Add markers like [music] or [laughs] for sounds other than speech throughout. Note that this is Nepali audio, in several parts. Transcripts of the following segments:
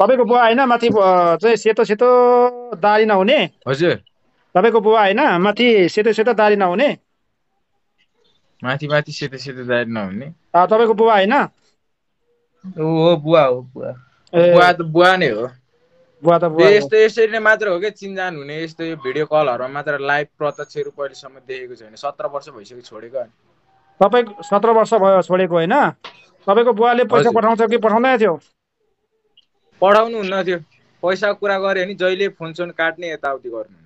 तपाईँको बुवा होइन माथि अ, चाहिँ सेतो सेतो दारी नहुने? हजुर। तपाईँको बुवा होइन माथि सेतो सेतो दारी नहुने? माथि माथि सेतो सेतो दारी नहुने। अ, तपाईँको बुवा होइन? हो बुवा हो बुवा। बुवा त बुवा नै हो। बुवा त बुवा। यस्तो यसरी नै मात्र हो क्या चिन्जान हुने यस्तो यो भिडियो कलहरूमा मात्र लाइभ प्रत्यक्ष रूप अहिलेसम्म देखेको छैन। सत्र वर्ष भइसक्यो छोडेको अनि। तपाईँ सत्र वर्ष भयो छोडेको होइन? तपाईँको बुवाले पैसा। पठाउँछ कि पठाउँदैन थियो? पढाउनु हुन्न थियो पैसाको कुरा गऱ्यो भने जहिले फोन सोन काट्ने यताउति गर्नु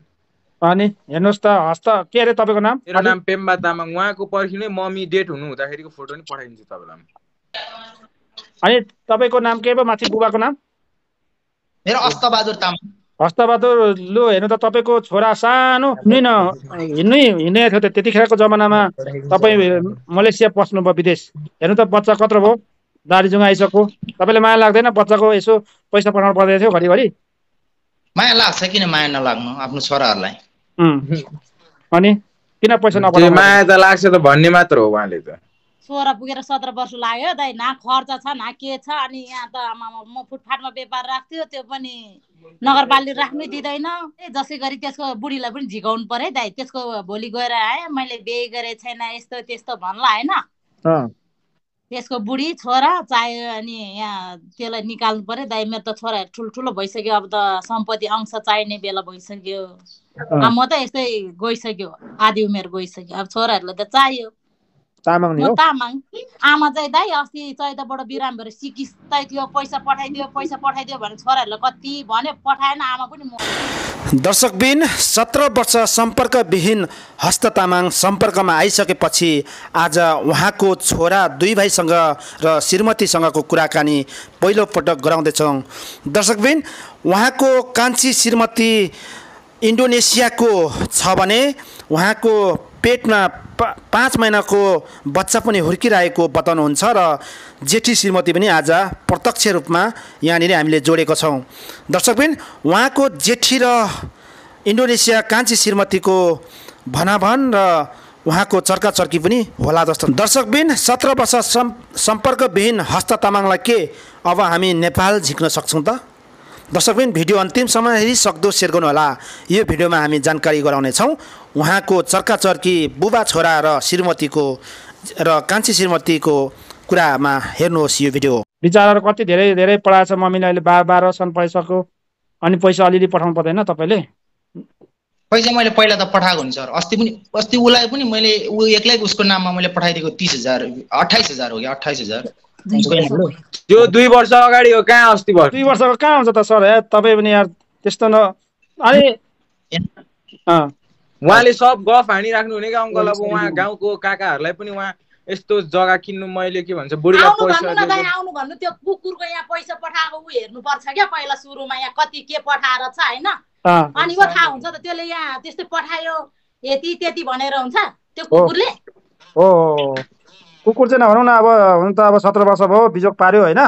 अनि हेर्नुहोस् त हस् त के अरे तपाईँको नाम? मेरो नाम पेम्बा तामाङ। उहाँको पर्खिनै मम्मी डेट हुनु हुँदाखेरिको फोटो पनि पठाइदिन्छु तपाईँलाई अनि तपाईँको नाम के भयो? माथि बुबाको नाम? मेरो अस्तबहादुर तामाङ। हस्तबहादुर लु हेर्नु त तपाईँको छोरा सानो हिँड्नु हिँड्नु हिँड्ने थियो त त्यतिखेरको जमानामा। तपाईँ मलेसिया पस्नुभयो विदेश। हेर्नु त बच्चा कत्रो भयो। दार्जिलिङ आइसक्यो तपाईँले माया लाग्दैन? बच्चाको यसो पैसा पठाउनु पर्दै थियो घरिघरि। माया लाग्छ किन माया नलाग्नु आफ्नो छोराहरूलाई. अनि किन पैसा त्यो नपठाउनु माया त लाग्छ त भन्ने मात्र हो उहाँले त। सोह्र पुगेर सत्र वर्ष लाग्यो दाइ न खर्च छ न के छ अनि यहाँ त म फुटफाटमा व्यापार राख्थ्यो त्यो पनि नगरपालिका राख्नै दिँदैन। ए, जसै गरी त्यसको बुढीलाई पनि झिकाउनु पर्यो है दाइ त्यसको भोलि गएर आए मैले बिहे गरेको छैन यस्तो त्यस्तो भन्ला होइन? अँ. त्यसको बुढी छोरा चाहियो अनि यहाँ त्यसलाई निकाल्नु पर्यो। दाइ मेरो त छोराहरू ठुल्ठुलो भइसक्यो। अब त सम्पत्ति अंश चाहिने बेला भइसक्यो। अब म त यस्तै गइसक्यो। आधी उमेर गइसक्यो। अब छोराहरूलाई त चाहियो। तामाङ नि तामाङ। आमा चाहिँ दाइ अस्ति चैतबाट बिराम भएर सिकिस्तै थियो पैसा पठाइदियो पैसा पठाइदियो भने छोराहरूलाई कति भन्यो पठाएन आमा पनि म दर्शकबिन सत्र वर्ष सम्पर्कविहीन हस्त तामाङ सम्पर्कमा आइसकेपछि आज उहाँको छोरा दुई भाइसँग र श्रीमतीसँगको कुराकानी पहिलोपटक गराउँदैछौँ। दर्शकबिन उहाँको कान्छी श्रीमती इन्डोनेसियाको छ भने उहाँको पेटमा पा पाँच महिनाको बच्चा पनि हुर्किरहेको बताउनुहुन्छ र जेठी श्रीमती पनि आज प्रत्यक्ष रूपमा यहाँनिर हामीले जोडेको छौँ। दर्शकबिन उहाँको जेठी र इन्डोनेसिया कान्छी श्रीमतीको भनाभन र उहाँको चर्का चर्की पनि होला जस्तो। दर्शकबिन सत्र वर्ष सम् सम्पर्कविहीन हस्त तामाङलाई के अब हामी नेपाल झिक्न सक्छौँ त? दर्शकबिन भिडियो अन्तिमसम्म हेरी सक्दो सेयर गर्नुहोला यो भिडियोमा हामी जानकारी गराउनेछौँ। उहाँको चर्का चर्की बुबा छोरा र श्रीमतीको र कान्छी श्रीमतीको कुरामा हेर्नुहोस् यो भिडियो। बिचराहरू कति धेरै धेरै पढाएछ मम्मीले अहिले बाह्र बाह्र सन् पढाइसक्यो अनि पैसा अलिअलि पठाउनु पर्दैन तपाईँले? पैसा मैले पहिला त पठाएको नि सर। अस्ति पनि अस्ति उसलाई पनि मैले ऊ एक्लै उसको नाममा मैले पठाइदिएको तिस हजार अठाइस हजार हो कि अठाइस हजार। त्यो दुई वर्ष अगाडि हो कहाँ अस्ति भयो? दुई वर्षको कहाँ हुन्छ त सर? तपाईँ पनि यार त्यस्तो न अनि अँ, उहाँले सब गफ हानिराख्नु हुने क्या अङ्कल? अब उहाँ गाउँको काकाहरूलाई पनि उहाँ यस्तो जग्गा किन्नु मैले के भन्छ बुढीलाई पैसा। आउनु भन्नु। त्यो कुकुरको यहाँ पैसा पठाएको ऊ हेर्नुपर्छ क्या पहिला सुरुमा यहाँ कति के पठाएर छ होइन? अनि वो थाहा हुन्छ त त्यसले यहाँ त्यस्तै पठायो यति त्यति भनेर हुन्छ त्यो कुकुरले? हो। कुकुर चाहिँ नभनौँ न अब हुन त अब सत्र वर्ष भयो बिजोग पार्यो होइन?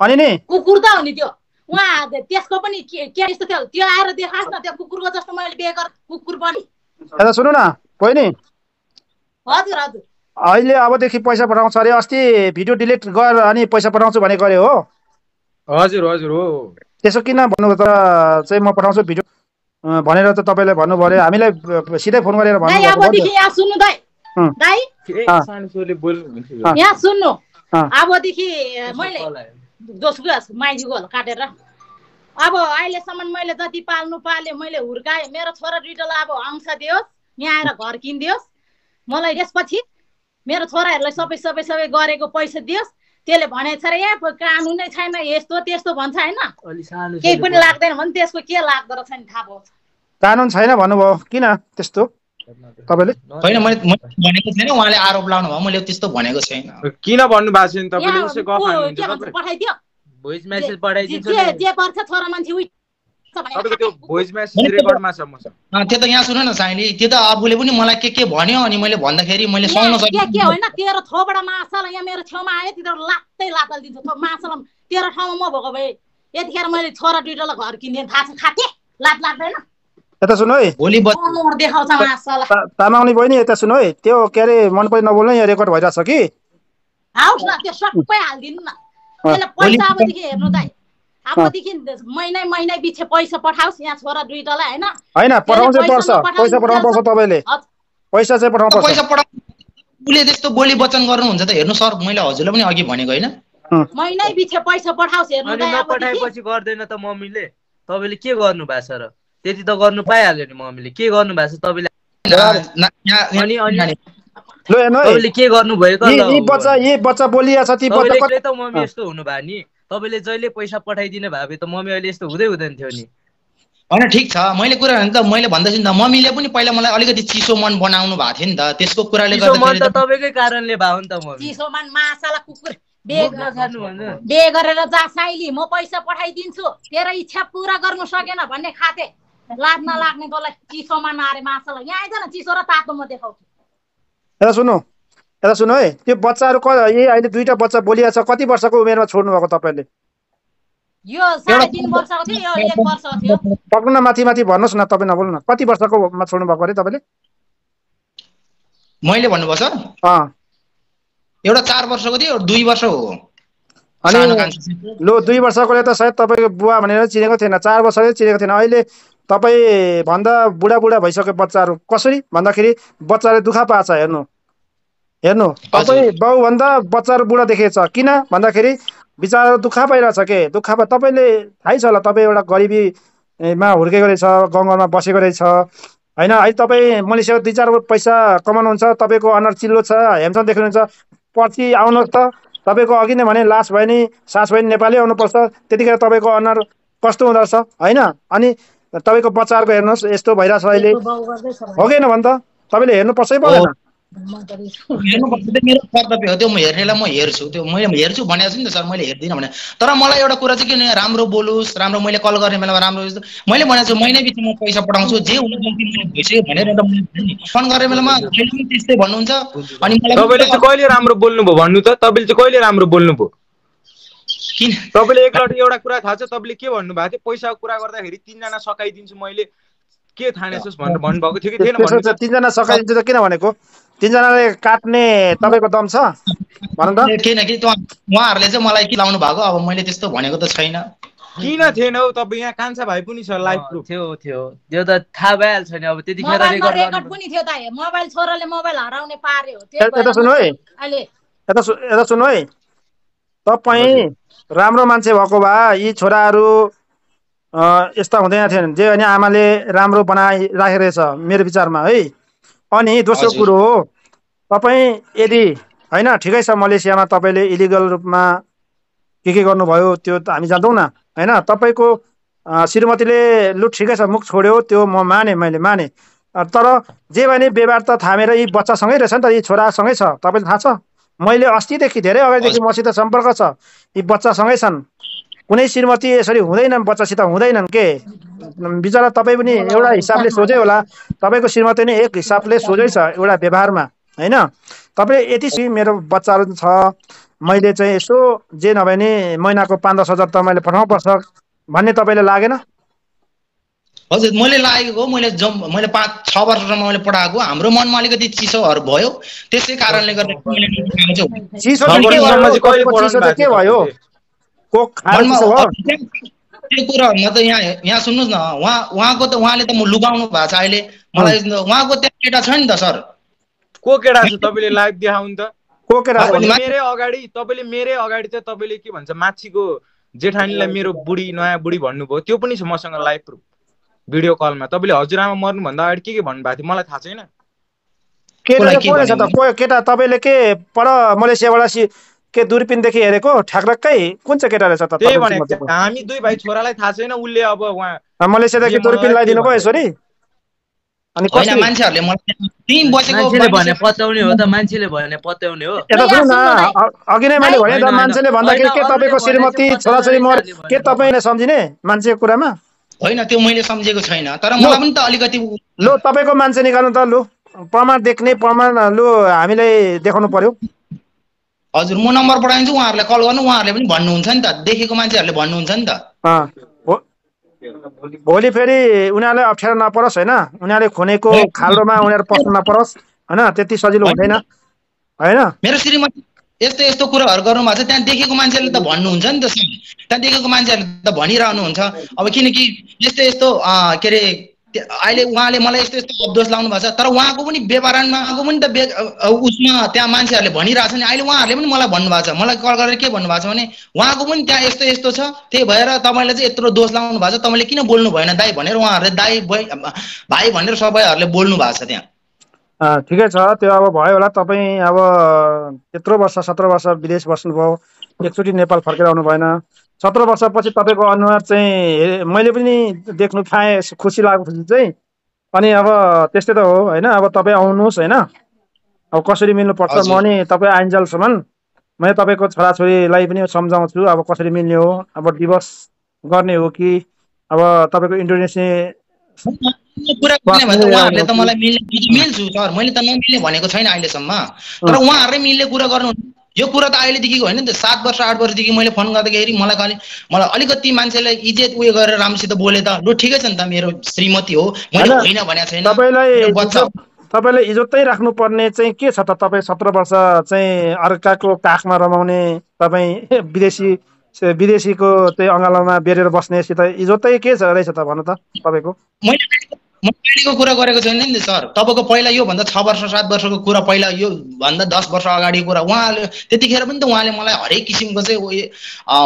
अनि नि? कुकुर त हो नि त्यो। उहाँ त्यसको पनि के के यस्तो थियो? त्यो आएर देखाओस् न त्यो कुकुरको जस्तो मैले बिहे गर कुकुर पनि यता सुन्नु न बहिनी। हजुर हजुर। अहिले अबदेखि पैसा पठाउँछ अरे अस्ति भिडियो डिलिट गर अनि पैसा पठाउँछु भने गऱ्यो हो। हजुर हजुर हो। त्यसो किन भन्नुभयो त चाहिँ म पठाउँछु भिडियो। भनेर त तपाईँले भन्नुभयो अरे हामीलाई सिधै फोन गरेर दाइ भन्नुभएको हो नि अबदेखि यहाँ सुन्नु मैले जोसुको माइजूको होला काटेर अब अहिलेसम्म मैले जति पाल्नु पालेँ मैले हुर्काएँ। मेरो छोरा दुइटालाई अब अंश दियोस् यहाँ आएर घर किनिदियोस्। मलाई त्यसपछि मेरो छोराहरूलाई सबै सबै सबै गरेको पैसा दियोस्। त्यसले भनेको छ अरे यहाँ कानुनै छैन यस्तो त्यस्तो भन्छ होइन। केही पनि लाग्दैन भने त्यसको के लाग्दो रहेछ नि थाहा भयो। कानुन छैन भन्नुभयो। किन त्यस्तो? तपाईँले? होइन मैले मैले भनेको छैन उहाँले आरोप लाउनु भयो मैले त्यस्तो भनेको छैन। किन भन्नु भएको छैन तपाईँले भन्छ पठाइदियो। भोइस मेसेज पठाइदिन्छु जे नि। जे पर्छ छोरा मान्छे उही छ भने तपाईँको त्यो भोइस मेसेज रेकर्डमा छ मसँग। त्यो त यहाँ सुन न साइली त्यो त अबुले पनि मलाई के के भन्यो अनि मैले भन्दाखेरि मैले सुहाउन यहाँ के के सकिनँ होइन? तेरो थोबाट माछा यहाँ मेरो छेउमा आयो तिनीहरू लात्तै लातल दिन्छु। थो माछा तेरो ठाउँमा म भएको भए यतिखेर मैले छोरा दुइटालाई घर किनिदिएँ थाहा छ खाथे लात लाग्दैन? यता सुन्नु है। भोलि बच्चा अनुहार देखाउँछ माछालाई। ता- तामाङनी बहिनी यता सुन्नु है। त्यो के अरे मन पनि नबोल्नु यहाँ रेकर्ड भइरहेछ कि? आओस् न त्यो सबै हालिदिनु न। त्यसले पैसा अबदेखि हेर्नु दाइ। अबदेखि महिनै महिनै पछि पैसा पठाओस् यहाँ छोरा दुइटालाई होइन? होइन पठाउनु चाहिँ पर्छ। पैसा पठाउनु पर्छ तपाईँले। पैसा चाहिँ पठाउनु पर्छ। पैसा पठाउनु उसले त्यस्तो बोली वचन गर्नुहुन्छ त हेर्नु सर मैले हजुरलाई पनि अघि भनेको होइन? महिनै पछि पैसा पठाओस् हेर्नु अबदेखि नपठाएपछि गर्दैन त मम्मीले। तपाईँले के गर्नु भएको छ र? त्यति त गर्नु पाइहाल्यो नि मम्मीले। के गर्नु भएको छ तपाईँले? अनि- अनि- यहाँ- लु हेर्नु है। तपाईँले के गर्नुभयो त यी ल यी बच्चा यी बच्चा बोलिया छ ती बच्चा तपाईँले कति त मम्मी यस्तो हुनुभयो नि। तपाईँले जहिले पैसा पठाइदिनु भए त मम्मी अहिले यस्तो हुँदै हुँदैन थियो नि। होइन ठिक छ। मैले कुरा त मैले भन्दैछु नि त मम्मीले पनि पहिला मलाई अलिकति चिसो मन बनाउनु भएको थियो नि त। त्यसको कुराले चिसो मन त तपाईँकै कारणले भयो नि त मम्मी। चिसोमान मासाला कुकुर बे गरेर जा साइली म पैसा पठाइदिन्छु। तेरो इच्छा पुरा गर्नु सकेन भन्ने खाते। लाज नलाग्ने तँलाई चिसोमा नारे मासाला यहाँ आइज न चिसो र तातो म देखाउँछु। यता सुन्नु। यता सुन्नु है। त्यो बच्चाहरू क यही अहिले दुईवटा बच्चा बोलिया छ कति वर्षको उमेरमा छोड्नु भएको तपाईँले? यो साढे तिन वर्षको थियो यो एक वर्षको थियो। पक्नु न माथि माथि भन्नुहोस् न तपाईँ नबोल्नु न। कति वर्षकोमा छोड्नु भएको अरे तपाईँले? मैले भन्नुभयो सर अँ। एउटा चार वर्षको थियो दुई वर्ष हो। अनि। लु दुई वर्षकोले त सायद तपाईँको बुवा भनेर चिनेको थिएन चार वर्षले चिनेको थिएन। अहिले तपाईँ भन्दा बुढा बुढा भइसक्यो बच्चाहरू कसरी? भन्दाखेरि बच्चाले दुःख पाएको छ हेर्नु। हेर्नु तपाईँ बाउभन्दा बच्चाहरू बुढा देखेको छ। किन? भन्दाखेरि बिचरा दुःख पाइरहेछ के? दुःख पा तपाईँले थाहै छ होला तपाईँ एउटा गरिबीमा हुर्केको रहेछ गाउँघरमा बसेको रहेछ। होइन अहिले तपाईँ मलेसियामा दुई चार पैसा कमाउनुहुन्छ तपाईँको अनुहार चिल्लो छ हेमसम्म देख्नुहुन्छ। पछि आउनुहोस् त। तपाईँको अघि नै भने लास भयो नि सास भयो नि नेपाली आउनुपर्छ। त्यतिखेर तपाईँको अनुहार कस्तो हुँदो रहेछ? होइन अनि तपाईँको बच्चाहरूको हेर्नुहोस् यस्तो भइरहेछ अहिले हो कि होइन भन्। त तपाईँले हेर्नुपर्छ है पर्दैन मेरो कर्तव्य हो त्यो म हेर्नेलाई म हेर्छु त्यो मैले हेर्छु भनेको छु नि त सर मैले हेर्दिनँ भने। तर मलाई एउटा कुरा चाहिँ किन राम्रो बोलोस् राम्रो मैले कल गर्ने बेलामा राम्रो। मैले भनेको छु महिनै पछि म पैसा पठाउँछु जे हुनु गल्ती मैले भइसक्यो भनेर एउटा। फोन गर्ने बेलामा त्यस्तै भन्नुहुन्छ अनि मलाई तपाईँले चाहिँ कहिले राम्रो बोल्नुभयो भन्नु त? तपाईँले चाहिँ कहिले राम्रो बोल्नुभयो? किन? तपाईँले एकलट एउटा कुरा थाहा छ तपाईँले के भन्नुभएको थियो? पैसाको कुरा गर्दाखेरि तिनजना सकाइदिन्छु मैले। के ठानेछस् भनेर भन्नुभएको थियो कि थिएन तिनजना सकाइदिन्छ त किन भनेको? तिनजनाले काट्ने तपाईँको दम छ? भन त। किनकि उहाँहरूले चाहिँ मलाई के लाउनु भएको? अब मैले त्यस्तो भनेको त छैन। किन थिएन हौ? तपाईँ यहाँ कान्छा भाइ पनि छ लाइभ प्रुफ थियो थियो। त्यो त थाहा भइहाल्छ नि। अब त्यतिखेर रेकर्ड रेकर्ड पनि थियो त मोबाइल छोराले मोबाइल हराउने पार्यो त्यो यता सुन्नु है। यता सुन्नु है। तपाईँ राम्रो मान्छे भएको भए यी छोराहरू यस्ता हुँदैन थिएनन् जे भने आमाले राम्रो बनाइ राखेको रहेछ मेरो विचारमा है। अनि दोस्रो। कुरो हो तपाईँ यदि होइन ठिकै छ मलेसियामा तपाईँले इलिगल रूपमा के के गर्नुभयो त्यो त हामी जान्छौँ न होइन। तपाईँको श्रीमतीले लु ठिकै छ मुख छोड्यो त्यो म माने मैले माने। तर जे भने व्यवहार त थामेर यी बच्चासँगै रहेछ नि त यी छोरासँगै छ तपाईँलाई थाहा छ? मैले अस्तिदेखि धेरै अगाडिदेखि मसित सम्पर्क छ। यी बच्चासँगै छन्। कुनै श्रीमती यसरी हुँदैनन् बच्चासित हुँदैनन् के? बिचरा तपाईँ पनि एउटा हिसाबले सोझै होला। तपाईँको श्रीमती नै एक हिसाबले सोझै छ एउटा व्यवहारमा होइन? तपाईँ यति सी मेरो बच्चाहरू छ। मैले चाहिँ यसो जे नभए नि महिनाको पाँच दस हजार त मैले पठाउनु पर्छ भन्ने तपाईँले लागेन? हजुर मैले लागेको हो मैले जम मैले पाँच छ वर्षसम्म मैले पढाएको हाम्रो मनमा अलिकति चिसोहरू भयो। त्यसै कारणले गर्दा के के त्यो कुराहरूमा त यहाँ यहाँ सुन्नुहोस् न उहाँ उहाँको त उहाँले त म लुगाउनु भएको छ अहिले। मलाई उहाँको त्यहाँ केटा छ नि त सर? को केटा छ तपाईँले लाइभ देखाउनु त? तपाईँले मा- मेरै अगाडि तपाईँले मेरै अगाडि चाहिँ तपाईँले के भन्छ माछीको जेठानीलाई मेरो बुढी नयाँ बुढी भन्नुभयो। त्यो पनि छ मसँग लाइभ प्रुफ। भिडियो कलमा। तपाईँले हजुरआमा मर्नुभन्दा अगाडि के के भन्नुभएको थियो? मलाई थाहा छैन। केटा कसलाई चाहिँ के को रहेछ त? भन्यो? को केटा तपाईँले के पर मलेसियाबाट सि के दूरपिनदेखि हेरेको? ठ्याक्कै कुन चाहिँ केटा रहेछ त त्यही भनेको? हामी दुई भाइ छोरालाई थाहा छैन। उसले अब उहाँ मलेसियादेखि दूरपिन लगाइदिनु के भयो? यसरी? अनि कसरी मान्छेहरूले मलाई त्यहीँ बसेको भने पत्याउने हो त मान्छेले भने पत्याउने हो। यता अघि नै मैले भने त मान्छेले भन्दाखेरि के तपाईँको श्रीमती छोराछोरी मर के तपाईँले सम्झिने मान्छेको कुरामा? होइन त्यो मैले सम्झेको छैन। तर मलाई पनि त अलिकति लु तपाईँको मान्छे निकाल्नु त लु। प्रमाण देख्ने प्रमाण लु हामीलाई देखाउनु पर्यो। हजुर म नम्बर पठाइदिन्छु उहाँहरूलाई कल गर्नु उहाँहरूले पनि भन्नुहुन्छ नि त। देखेको मान्छेहरूले भन्नुहुन्छ नि त। भोलि फेरि उनीहरूलाई अप्ठ्यारो नपरोस् होइन? उनीहरूले खुनेको खाल्डोमा उनीहरू पस्नु नपरोस् होइन? त्यति सजिलो हुँदैन होइन? मेरो श्रीमती यस्तो यस्तो कुराहरू गर्नुभएको छ। त्यहाँ देखेको मान्छेले त भन्नुहुन्छ नि त त्यहाँ देखेको मान्छेहरूले त भनिरहनुहुन्छ। अब किनकि यस्तो यस्तो के अरे अहिले उहाँले मलाई यस्तो यस्तो अब्दोस लाउनु भएको छ। तर उहाँको पनि व्यापारणमाको पनि त उसमा त्यहाँ मान्छेहरूले भनिरहेको छ नि। अहिले उहाँहरूले पनि मलाई भन्नुभएको छ। मलाई कल गरेर के भन्नुभएको छ भने उहाँको पनि त्यहाँ यस्तो यस्तो छ। त्यही भएर तपाईँले चाहिँ यत्रो दोष लाउनु भएको छ। तपाईँले किन बोल्नु भएन दाई? भनेर उहाँहरूले दाई भाइ भनेर सबैहरूले बोल्नु भएको छ त्यहाँ। ठिकै छ। त्यो अब भयो होला। तपाईँ अब त्यत्रो वर्ष सत्र वर्ष विदेश बस्नुभयो। एकचोटि नेपाल फर्केर आउनु भएन। सत्र वर्षपछि तपाईँको अनुहार चाहिँ मैले पनि देख्नु पाएँ खुसी लागेपछि चाहिँ। अनि अब त्यस्तै त हो होइन? अब तपाईँ आउनुहोस् होइन? अब कसरी मिल्नुपर्छ म। नि तपाईँ आइन्जेलसम्म मैले तपाईँको छोराछोरीलाई पनि सम्झाउँछु अब कसरी मिल्ने हो। अब डिभोर्स गर्ने हो कि? अब तपाईँको इन्डोनेसिया कुरा गर्ने भने त उहाँहरूले त मलाई मिल्ने मिल्छु सर। मैले त नमिल्ने भनेको छैन अहिलेसम्म। तर उहाँहरूले मिल्ने कुरा गर्नु यो कुरा त अहिलेदेखिको होइन नि त। सात वर्ष आठ वर्षदेखि मैले फोन गर्दाखेरि मलाई खालि मलाई अलिकति मान्छेले इज्जत उयो गरेर राम्रोसित बोले त। लु ठिकै छ नि त मेरो श्रीमती हो। मैले होइन, भनेको छैन। तपाईँलाई इज्जत- राख्नुपर्ने चाहिँ के छ त? तपाईँ सत्र वर्ष चाहिँ अर्काको काखमा रमाउने तपाईँ [laughs] विदेशी विदेशीको चाहिँ अँगालोमा बेरेर बस्नेसित इज्जतै के छ रहेछ त भन्नु त तपाईँको? मैले अहिलेको कुरा गरेको छैन नि सर। तपाईँको पहिला योभन्दा छ वर्ष सात वर्षको कुरा पहिला यो भन्दा दस वर्ष अगाडिको कुरा। उहाँले त्यतिखेर पनि त उहाँले मलाई हरेक किसिमको चाहिँ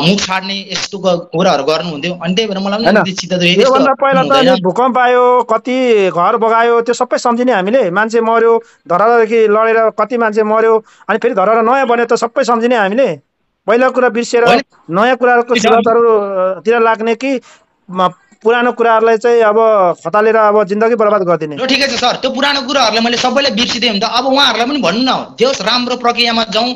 मुख छाड्ने यस्तो कुराहरू गर्नुहुन्थ्यो। अनि त्यही भएर मलाई पहिला त भूकम्प आयो कति घर बगायो त्यो सबै सम्झिने हामीले। मान्छे मर्यो धरादेखि लडेर कति मान्छे मर्यो अनि फेरि धराएर नयाँ बन्यो त सबै सम्झिने हामीले। पहिला कुरा बिर्सेर। नयाँ कुराहरूको होइन। सुरतहरूतिर लाग्ने कि पुरानो कुराहरूलाई चाहिँ अब खतालेर अब जिन्दगी बर्बाद गरिदिने। ल ठिकै छ सर। त्यो पुरानो कुराहरूलाई मैले सबैलाई बिर्सिदिएँ भने त। अब उहाँहरूलाई पनि भन्नु न होस् राम्रो प्रक्रियामा जाउँ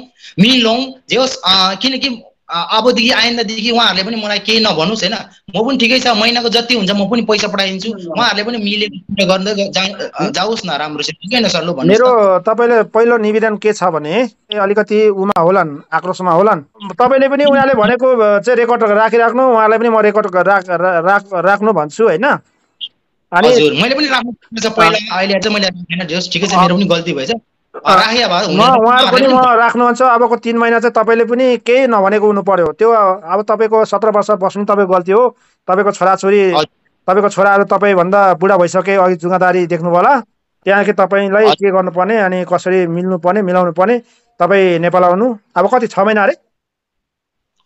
मिलौँ जे होस् किनकि अबदेखि आइन्दादेखि उहाँहरूले पनि मलाई केही नभन्नुहोस् होइन? म पनि ठिकै छ महिनाको जति हुन्छ म पनि पैसा पठाइदिन्छु। उहाँहरूले पनि मिलेर गर्दै जाओस् न राम्रोसित ठिकै न सर लु मेरो। तपाईँले पहिलो निवेदन के छ भने अलिकति उमा होलान् आक्रोशमा होलान्। तपाईँले पनि उनीहरूले भनेको चाहिँ रेकर्ड राखिराख्नु उहाँलाई पनि म रेकर्ड राख्नु भन्छु होइन? अनि मैले पनि राख्नु पहिला। अहिले चाहिँ मैले ठिकै छ मेरो पनि गल्ती भएछ। उहाँहरू पनि म राख्नुहुन्छ अबको तिन महिना चाहिँ तपाईँले पनि केही नभनेको हुनु पर्यो त्यो अब तपाईँको सत्र वर्ष बस्नु तपाईँको गल्ती हो। तपाईँको छोराछोरी। तपाईँको छोराहरू तपाईँभन्दा बुढा भइसके अघि जुगादारी देख्नुभयो होला त्यहाँदेखि तपाईँलाई। के गर्नुपर्ने अनि कसरी मिल्नु पर्ने मिलाउनु पर्ने तपाईँ नेपाल आउनु। अब कति छ महिना अरे?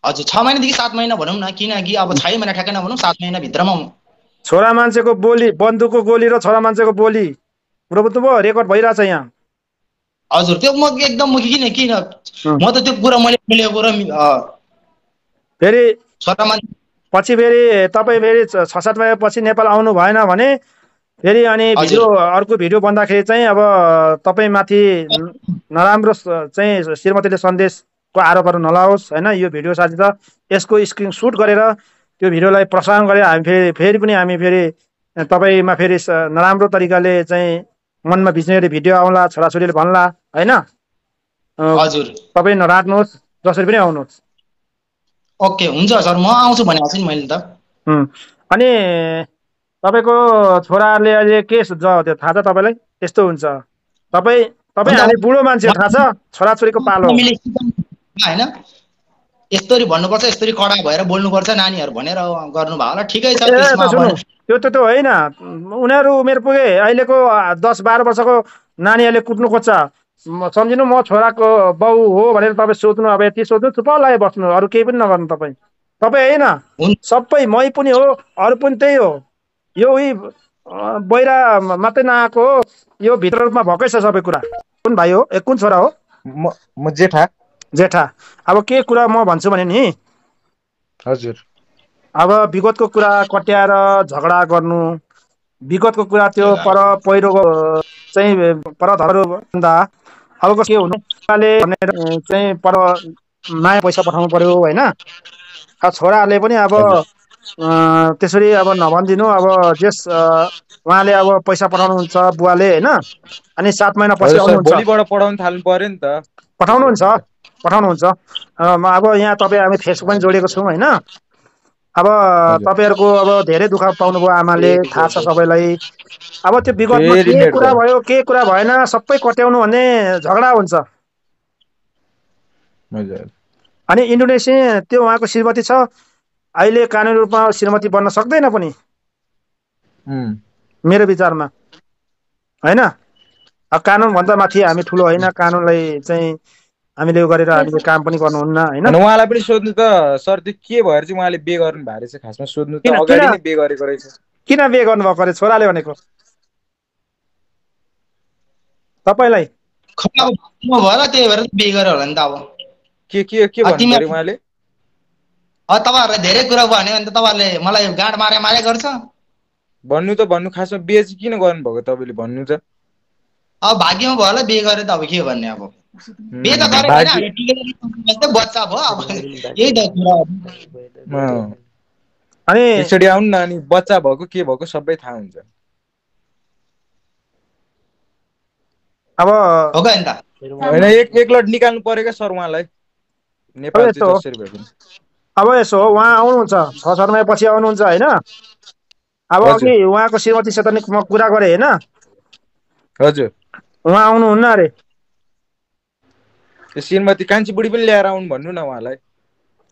हजुर छ महिनादेखि सात महिना भनौँ न किनकि अब छ महिना ठ्याक्कै नभनौँ सात महिनाभित्रमा छोरा मान्छेको बोली बन्दुकको गोली र छोरा मान्छेको बोली। कुरो बुझ्नुभयो? रेकर्ड भइरहेछ यहाँ। हजुर त्यो म एकदम किन किन? म त त्यो कुरा मैले बोलेको र फेरि पछि फेरि तपाईँ फेरि छ सात महिनापछि नेपाल आउनु भएन भने फेरि अनि। भिडियो अर्को भिडियो बन्दाखेरि चाहिँ अब तपाईँमाथि नराम्रो चाहिँ श्रीमतीले सन्देशको आरोपहरू नलाओस् होइन? यो भिडियो साथी त यसको स्क्रिन सुट गरेर त्यो भिडियोलाई प्रसारण गरेर हामी फेरि फेरि पनि हामी फेरि तपाईँमा फेरि नराम्रो तरिकाले चाहिँ मनमा भिज्ने भिडियो आउला छोराछोरीले भन्ला। होइन? तपाईँ नराट्नुहोस् जसरी पनि आउनुहोस्। ओके हुन्छ सर म आउँछु भनेको छु नि मैले त। अनि तपाईँको छोराहरूले अहिले के त्यो थाहा छ तपाईँलाई? त्यस्तो हुन्छ। तपाईँ तपाईँ हामी बुढो मान्छे थाहा छ? छोराछोरीको पालो। होइन? यस्तरी भन्नुपर्छ यस्तरी कडा भएर बोल्नुपर्छ नानीहरू भनेर गर्नु भयो होला। ठिकै छ त्यो त त्यो होइन। उनीहरू उमेर पुगे अहिलेको दस बाह्र वर्षको नानीहरूले कुट्नु खोज्छ। सम्झिनु म छोराको बाउ हो भनेर तपाईँ सोध्नु अब यति सोध्नु चुप लगाए बस्नु अरू केही पनि नगर्नु तपाईँ। तपाईँ होइन। सबै मै पनि हो अरू पनि त्यही हो। यो उही बहिरा मात्रै नआएको हो यो भित्रमा भएकै छ सबै कुरा। कुन भाइ हो? ए कुन छोरा हो? म म जेठा। जेठा। अब के कुरा म भन्छु भने नि? हजुर। अब विगतको कुरा कट्याएर झगडा गर्नु विगतको कुरा त्यो पर पहिरोको चाहिँ पर धरो अबको के हुनु? भनेर चाहिँ पर माया पैसा पठाउनु पर्यो होइन? अब छोराहरूले पनि अब त्यसरी अब नभनिदिनु अब जस उहाँले अब पैसा पठाउनुहुन्छ बुवाले होइन? अनि सात महिना पछि पढाउनु थाल्नु पर्यो नि त। पठाउनुहुन्छ पठाउनुहुन्छ। अब यहाँ तपाईँ हामी फेसबुक पनि जोडेको छौँ होइन? अब तपाईँहरूको अब धेरै दुःख पाउनुभयो आमाले थाहा छ सबैलाई। अब त्यो विगतमा के कुरा। भयो के कुरा भएन सबै कट्याउनु भने झगडा हुन्छ। अनि इन्डोनेसिया त्यो उहाँको श्रीमती छ। अहिले कानुनी रूपमा श्रीमती बन्न सक्दैन पनि। मेरो विचारमा। होइन? अब कानुनभन्दा माथि हामी ठुलो होइन। कानुनलाई चाहिँ हामीले उयो गरेर हामीले काम पनि गर्नुहुन्न होइन? अनि उहाँलाई पनि सोध्नु त सर त्यो के भएर चाहिँ उहाँले बे गर्नु भएको रहेछ खासमा सोध्नु त किन- अगाडि नै बे गरेको रहेछ। किन बिहे गर्नुभएको अरे छोराले भनेको। तपाईँलाई? खतरा भयो र त्यही भएर बिहे होला नि त अब। के के के भन्नु उहाँले? तपाईँहरूलाई धेरै कुरा भन्यो भने त तपाईँहरूले मलाई गाँड मारे मारे गर्छ। भन्नु त भन्नु खासमा बे चाहिँ किन गर्नुभएको तपाईँले भन्नु त? अब भाग्यमा भयो होला बिहे गरेर त अब के भन्ने अब? त गरेको होइन हामी टिकेर बच्चा भयो अब यही त कुरा अनि एकचोटि आउनु न अनि बच्चा भएको के भएको सबै थाहा हुन्छ। अब होइन एक एकलट निकाल्नु पर्यो क्या सर उहाँलाई। नेपाल अब यसो हो उहाँ आउनुहुन्छ। छ सात महिनापछि आउनुहुन्छ होइन? अब। अघि उहाँको श्रीमतीसित नि म कुरा गरेँ होइन? हजुर। उहाँ आउनुहुन्न अरे। श्रीमती कान्छी बुढी पनि ल्याएर आउनु भन्नु न उहाँलाई।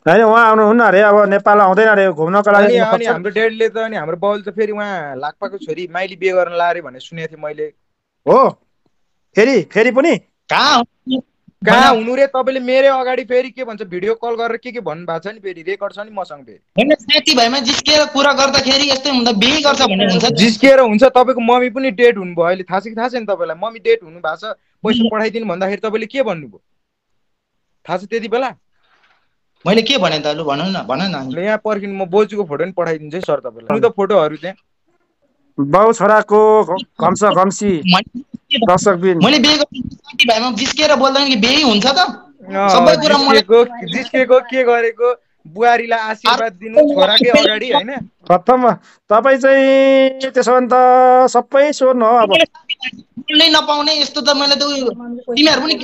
होइन उहाँ आउनुहुन्न अरे अब नेपाल आउँदैन अरे घुम्नको लागि अनि। हाम्रो ड्याडीले त अनि हाम्रो बाउले त फेरि उहाँ लाक्पाको छोरी माइली बिहे गर्न लारे भनेर सुनेको थिएँ मैले। हो? फेरि फेरि पनि? कहाँ हुनु? रे? तपाईँले मेरै अगाडि फेरि के भन्छ भिडियो कल गरेर के के भन्नु भएको छ नि फेरि? रेकर्ड छ नि मसँग फेरि। होइन साथीभाइमा जिस्केर कुरा गर्दाखेरि यस्तै हुँदा बिहे गर्छ भन्ने हुन्छ। जिस्किएर हुन्छ तपाईँको मम्मी पनि डेट हुनुभयो। अहिले थाहा छ कि थाहा छैन तपाईँलाई? मम्मी डेट हुनु भएको छ पैसा पठाइदिनु भन्दाखेरि तपाईँले के भन्नुभयो? थाहा छ त्यति बेला? मैले के भने त लु भन न भन न यहाँ पर्खिनु म बोजूको फोटो पनि पठाइदिन्छु है सर तपाईँलाई। त फोटोहरू त्यहाँ। बाउ छोराको घम्स घम्सी। मैले दर्शकबिन मैले बिहे गर्छु साथीभाइमा जिस्केर बोल्दैन कि बिहे हुन्छ त। सबै कुरा जिस्किएको जिस्किएको के गरेको? बुहारीलाई आशीर्वाद दिनु छोराकै अगाडि होइन? प्रथम तपाईँ चाहिँ त्यसो भने त सबै सोध्नु हो अब। बोल्नै नपाउने यस्तो त मैले त उयो तिमीहरू पनि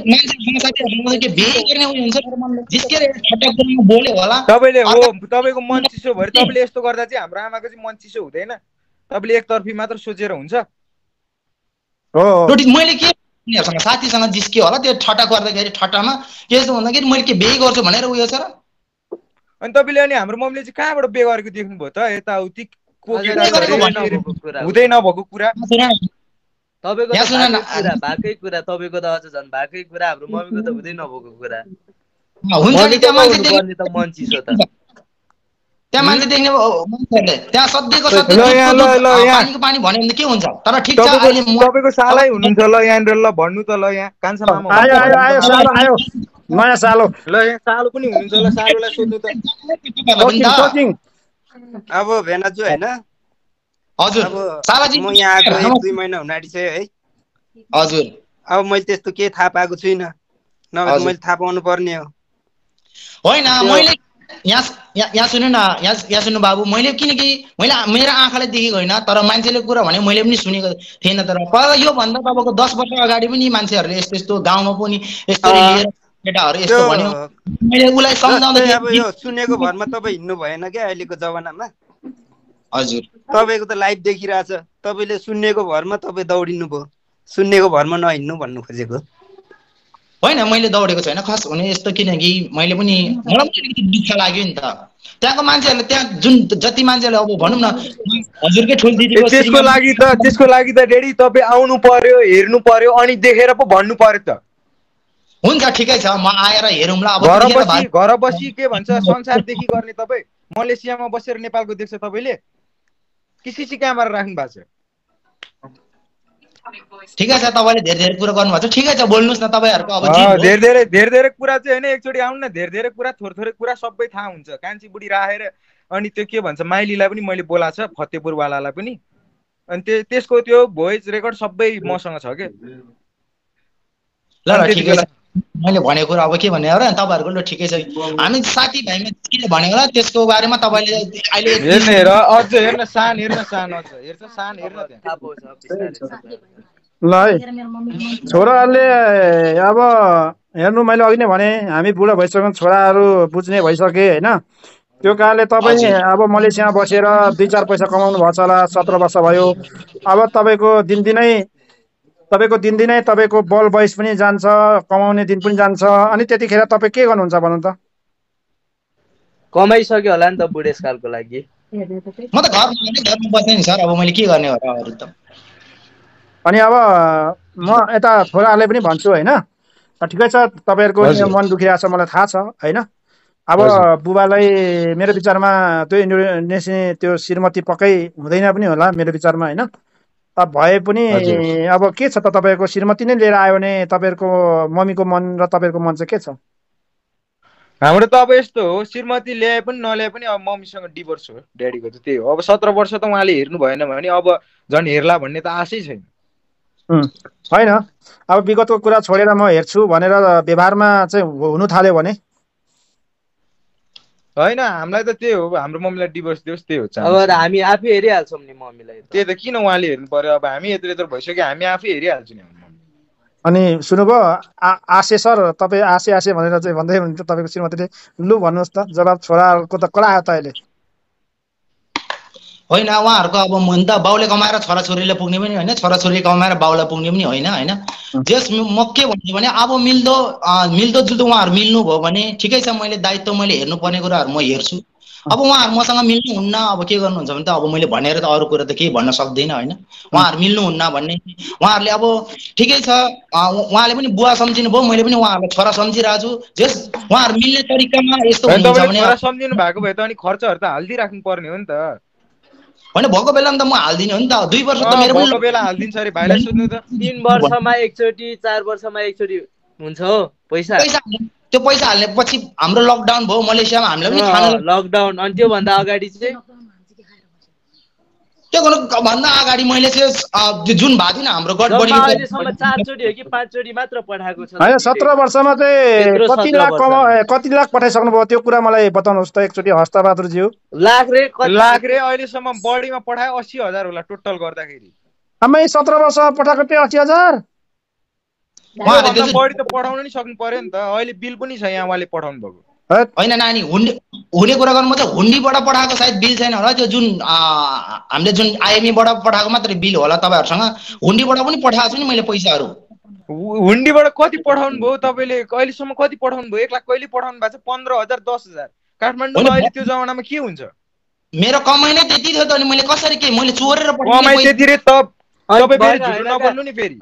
मान्छे बिहे गर्ने उयो हुन्छ? कुरामा बोल्यो होला। तपाईँले हो तपाईँको मन चिसो भएर तपाईँले यस्तो गर्दा चाहिँ हाम्रो आमाको चाहिँ मन चिसो हुँदैन। तपाईँले एकतर्फी मात्र सोचेर हुन्छ। हो मैले के उनीहरूसँग साथीसँग जिस्कियो होला? त्यो ठट्टा गर्दाखेरि ठट्टामा के जस्तो भन्दाखेरि मैले के बिहे गर्छु भनेर उयो छ र? अनि तपाईँले अनि हाम्रो मम्मीले चाहिँ कहाँबाट बे गरेको देख्नुभयो त? यताउति हुँदै। नभएको कुरा। तपाईँको कुरा भएकै कुरा तपाईँको त अझ झन् भएकै कुरा हाम्रो मम्मीको त हुँदै नभएको कुरा हुन्छ नि मम्मीको त्यहाँ मान्छे पो देख्ने हुनुपर्ने त मन चिसो त त्यहाँ मान्छे देख्ने हो, मान्छेहरूले त्यहाँ सधैँको ल, सधैँ यहाँ, दुधको ल, दुध, ल, अँ, यहाँ। पानीको पानी भन्यो भने त के हुन्छ तर ठिक छ अहिले तपाईँको म तपाईँको सालै हुनुहुन्छ ल यहाँनिर ल भन्नु त ल यहाँ कान्छा मामा आयो आयो आयो हुनुहुन्छ। सालो आयो नयाँ सालो ल यहाँ सालो पनि हुनुहुन्छ ल सालोलाई सोध्नु त पनि सोचिङ त। सोचिङ अब भेनाजु होइन हजुर। म यहाँ आएको एक दुई महिना हुन आँटिसक्यो है। हजुर। अब मैले त्यस्तो केही थाहा पाएको छुइनँ। नभए। मैले थाहा पाउनु पर्ने हो। होइन मैले यहाँ यहाँ सुन्नु न यहाँ यहाँ सुन्नु बाबु मैले किनकि मैले मेरो आँखाले देखेको होइन तर मान्छेले कुरा भने मैले पनि सुनेको थिएन तर पर योभन्दा तपाईँको दस वर्ष अगाडि पनि मान्छेहरूले यस्तो यस्तो गाउँमा पनि। लिएर केटाहरू यस्तो भन्यो। मैले उसलाई यो सुनेको भरमा तपाईँ हिँड्नु भएन क्या अहिलेको जमानामा? हजुर। तपाईँको त लाइभ देखिरहेछ। तपाईँले सुन्नेको भरमा तपाईँ दौडिनु भयो सुन्नेको भरमा नहिँड्नु भन्नु खोजेको। होइन मैले दौडेको छैन खास हुने यस्तो किनकि मैले पनि मलाई पनि अलिकति दुःख लाग्यो नि त। त्यहाँको मान्छेहरूले त्यहाँ जुन जति मान्छेले अब भनौँ न हजुरकै ठुल दिदीको त्यसको लागि त त्यसको लागि त डेडी तपाईँ आउनु पर्यो हेर्नु पर्यो अनि देखेर पो भन्नु पर्यो त। हुन्छ ठिकै छ म आएर हेरौँला अब घर बसी घर बसी के भन्छ संसारदेखि गर्ने तपाईँ? मलेसियामा बसेर नेपालको देख्छ तपाईँले? कि सिसी क्यामेरा राख्नु भएको छ? ठिकै छ तपाईँले धेरै धेरै कुरा गर्नुभएको छ। ठिकै छ बोल्नुहोस् न तपाईँहरूको अब। धेरै धेरै धेरै धेरै कुरा चाहिँ होइन एकचोटि आउनु न धेरै धेरै कुरा थोरै थोरै कुरा सबै थाहा हुन्छ। कान्छी बुढी राखेर अनि त्यो के भन्छ माइलीलाई पनि मैले बोलाएको छ फतेपुरवालालाई पनि। अनि त्यो त्यसको त्यो भोइस रेकर्ड सबै मसँग छ के? ल ठिकै छ। मैले भनेको कुरा अब के भने हो र तपाईँहरूको ल ठिकै छ। हामी साथीभाइमा के भनेको र त्यसको बारेमा तपाईँले अहिले हेर्ने हेर अझ हेर्न सान हेर्न सान अझ हेर्छ सान हेर्न। ल है। छोराहरूले अब हेर्नु मैले अघि नै भने हामी बुढो भइसक्यौँ छोराहरू बुझ्ने भइसके होइन? त्यो कारणले तपाईँ। अब मलेसियामा बसेर दुई चार पैसा कमाउनु भएको छ होला सत्र वर्ष भयो। अब तपाईँको दिनदिनै तपाईँको दिनदिनै तपाईँको बल बयस पनि जान्छ कमाउने दिन पनि जान्छ। अनि त्यतिखेर तपाईँ के गर्नुहुन्छ भन्नु त? कमाइसक्यो होला नि त बुढेसकालको लागि। म त घरमा हो नि घरमा बस्ने नि सर अब मैले के गर्ने हो र अरू त? अनि अब म यता छोराहरूले पनि भन्छु होइन। ठिकै छ तपाईँहरूको। मन दुखिरहेको छ मलाई थाहा छ होइन? अब। बुबालाई मेरो विचारमा त्यो इन्डोनेसिया त्यो श्रीमती पक्कै हुँदैन पनि होला मेरो विचारमा होइन? भए पनि। अब के छ त तपाईँहरूको श्रीमती नै लिएर आयो भने तपाईँहरूको मम्मीको मन र तपाईँहरूको मन चाहिँ के छ? हाम्रो त अब यस्तो हो श्रीमती ल्याए पनि नल्याए पनि अब मम्मीसँग डिभोर्स हो ड्याडीको त त्यही हो। अब सत्र वर्ष त उहाँले हेर्नु भएन भने अब झन् हेर्ला भन्ने त आशै छैन। होइन। अब विगतको कुरा छोडेर म हेर्छु भनेर व्यवहारमा चाहिँ हुनु थाल्यो भने। होइन हामीलाई त त्यही हो हाम्रो मम्मीलाई डिभोर्स दियोस् त्यही हो अब। हामी आफै हेरिहाल्छौँ नि मम्मीलाई त। त्यही त किन उहाँले हेर्नु पर्यो अब हामी यत्रो यत्रो भइसक्यो हामी आफै हेरिहाल्छौँ नि। अनि सुन्नुभयो आ आसे सर तपाईँ आसे आसे भनेर चाहिँ भन्दै हुनुहुन्थ्यो तपाईँको श्रीमतीले लु भन्नुहोस् त जवाब छोराहरूको त कडा आयो त अहिले होइन उहाँहरूको अब मन त बाउले कमाएर छोराछोरीले पुग्ने पनि होइन छोराछोरी कमाएर बाउलाई पुग्ने पनि होइन होइन। जस म के भन्छु भने अब मिल्दो मिल्दो जुल्दो उहाँहरू मिल्नुभयो भने ठिकै छ मैले दायित्व मैले हेर्नुपर्ने कुराहरू म हेर्छु। अब उहाँहरू मसँग मिल्नुहुन्न अब के गर्नुहुन्छ भने त अब मैले भनेर त अरू कुरा त केही भन्न सक्दिनँ होइन। उहाँहरू मिल्नुहुन्न भन्ने उहाँहरूले अब ठिकै छ उहाँले पनि बुवा सम्झिनु भयो मैले पनि उहाँहरूलाई छोरा सम्झिरहेको छु जस उहाँहरू मिल्ने तरिकामा यस्तो भने त अनि खर्चहरू त हालिदिइराख्नु पर्ने हो नि त। होइन भएको बेलामा त म हालिदिने हो नि त। दुई वर्ष त मेरो पनि बेला हालिदिन्छ अरे भाइलाई सोध्नु त। तिन वर्षमा एकचोटि चार वर्षमा एकचोटि हुन्छ हो पैसा। त्यो पैसा हाल्ने पछि हाम्रो लकडाउन भयो मलेसियामा हामीलाई पनि लकडाउन अनि त्योभन्दा अगाडि चाहिँ त्यो गर्नु भन्दा अगाडि मैले चाहिँ त्यो जुन भएको थिएन हाम्रो जम्मा गडबडी अहिलेसम्म चारचोटि हो कि पाँचचोटि मात्र पठाएको छ होइन सत्र वर्षमा चाहिँ कति लाख कमा कति लाख पठाइसक्नुभयो त्यो कुरा मलाई बताउनुहोस् त एकचोटि हस्तबहादुरज्यू लाख रे कति? लाख रे अहिलेसम्म बढीमा पठायो अस्सी हजार होला टोटल गर्दाखेरि। आमै सत्र वर्षमा पठाएको थिएँ अस्सी हजार? बढी त पठाउनु नि सक्नु पर्यो नि त। अहिले बिल पनि छ यहाँ उहाँले पठाउनु भएको होइन नानी हुन्डी हुने कुरा गर्नु मात्रै हुन्डीबाट पठाएको सायद बिल छैन होला। त्यो जुन हामीले जुन आइएमईबाट पठाएको मात्रै बिल होला तपाईँहरूसँग। हुन्डीबाट पनि पठाएको छु नि मैले पैसाहरू। हुन्डीबाट कति पठाउनु भयो तपाईँले? अहिलेसम्म कति पठाउनु भयो? एक लाख कहिले पठाउनु भएको छ? पन्ध्र हजार दस हजार। काठमाडौँमा अहिले त्यो जमानामा के हुन्छ? मेरो कमाइ नै त्यति थियो त अनि मैले कसरी के मैले चोरेर कमाइ पैसा- त्यति रे त अनि तपाईँ फेरि भएन, झुटो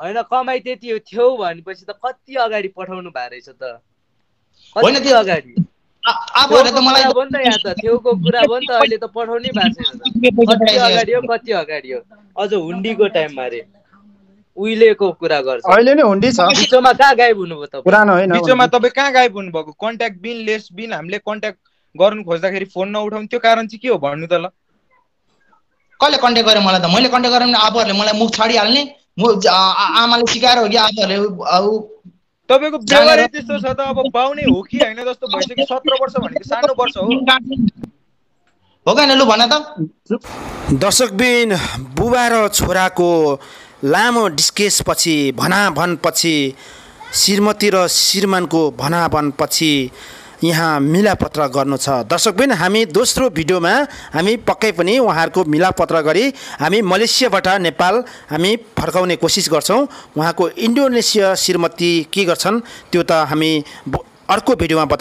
होइन कमाइ त्यति थियो भनेपछि त कति अगाडि पठाउनु भएको रहेछ त? होइन कति त्यो- अगाडि? त मलाई नि त यहाँ त छेउको कुरा भयो नि त अहिले त पठाउनै भएको छैन त कति अगाडि हो। कति अगाडि हो। अझ हुन्डीको टाइममा रे उहिलेको कुरा गर्छ। अहिले नै हुन्डी छ। बिचमा कहाँ गायब हुनुभयो तपाईँ? पुरानो होइन बिचमा तपाईँ कहाँ गायब हुनुभएको? कन्ट्याक्ट बिन लेस बिन हामीले कन्ट्याक्ट गर्नु खोज्दाखेरि फोन नउठाउनु। त्यो कारण चाहिँ के हो भन्नु त ल। कसले कन्ट्याक्ट गर्यो मलाई त? मैले कन्ट्याक्ट गरेँ भने आफूहरूले मलाई मुख छाडिहाल्ने। आमाले सिकाएर हो कि आफूहरूले तपाईँको व्यवहारै त्यस्तो छ त अब पाउने हो कि होइन जस्तो भइसक्यो [laughs] सत्र वर्ष भनेको सानो वर्ष हो। हो कि लु भन त। दर्शकबिन बुबा र छोराको लामो डिस्केसपछि भनाभनपछि श्रीमती र श्रीमानको भनाभनपछि यहाँ मिलापत्र गर्नु छ। दर्शकबिन हामी दोस्रो भिडियोमा हामी पक्कै पनि उहाँहरूको मिलापत्र गरी हामी मलेसियाबाट नेपाल हामी फर्काउने कोसिस गर्छौँ। उहाँको इन्डोनेसिया श्रीमती के गर्छन् त्यो त हामी अर्को भिडियोमा बताउने